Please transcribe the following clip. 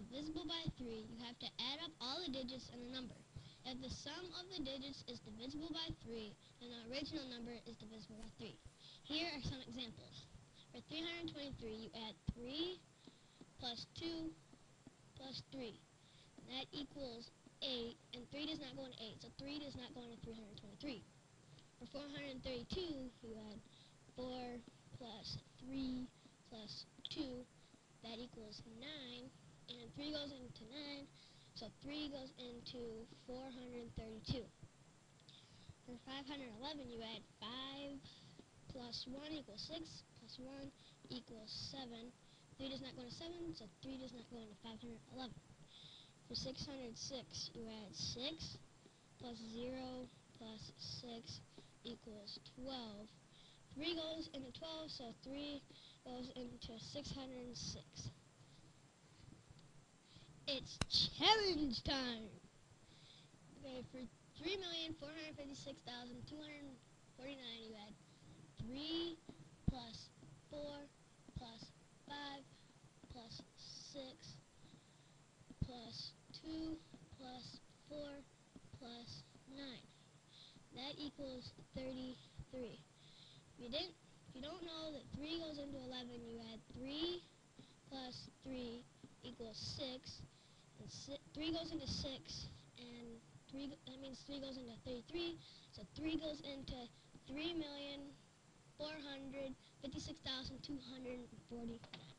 divisible by 3, you have to add up all the digits in a number. If the sum of the digits is divisible by 3, then the original number is divisible by 3. Here are some examples. For 323, you add 3 plus 2 plus 3. That equals 8, and 3 does not go into 8, so 3 does not go into 323. For 432, you add 4 plus 3 plus 2, that equals 9, and 3 goes into 9, so 3 goes into 432. For 511, you add 5 plus 1 equals 6, plus 1 equals 7. 3 does not go into 7, so 3 does not go into 511. For 606, you add 6 plus 0 plus 6 equals 12. 3 goes into 12, so 3 goes into 606. It's challenge time! Okay, for 3,456,249, you add 3 plus 4 plus 5 plus 6 plus 2 plus 4 plus 9. That equals 33. If you didn't, if you don't know that 3 goes into 11, you add 3 plus 3 equals 6. And si 3 goes into 6, and 3, that means 3 goes into 33. So 3 goes into 3,456,249.